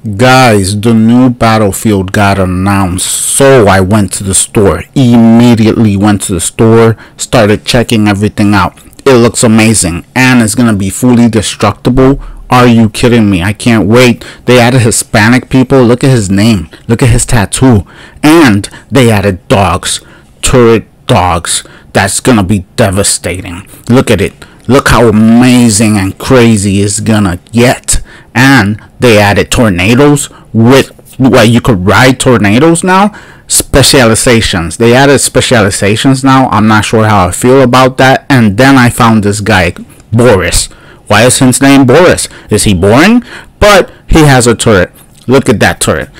Guys, the new Battlefield got announced, so I went to the store. Immediately went to the store, started checking everything out. It looks amazing, and it's gonna be fully destructible. Are you kidding me? I can't wait. They added Hispanic people. Look at his name. Look at his tattoo. And they added dogs. Turret dogs. That's gonna be devastating. Look at it. Look how amazing and crazy it's gonna get. And they added tornadoes with well you could ride tornadoes now. Specializations. They added specializations now. I'm not sure how i feel about that. And then i found this guy boris. Why is his name boris? Is he boring? But he has a turret. Look at that turret.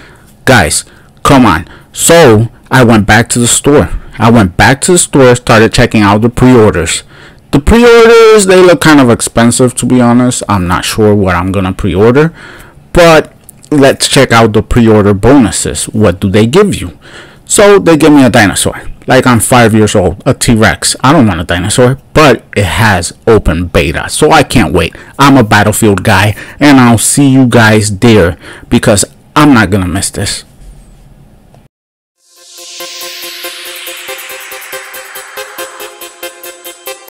Guys come on. So i went back to the store. I went back to the store started checking out the pre-orders the pre-orders they look kind of expensive to be honest. I'm not sure what i'm gonna pre-order but let's check out the pre-order bonuses. What do they give you? So they give me a dinosaur. Like i'm five years old a t-rex. I don't want a dinosaur but it has open beta so i can't wait. I'm a battlefield guy and i'll see you guys there because i'm not gonna miss this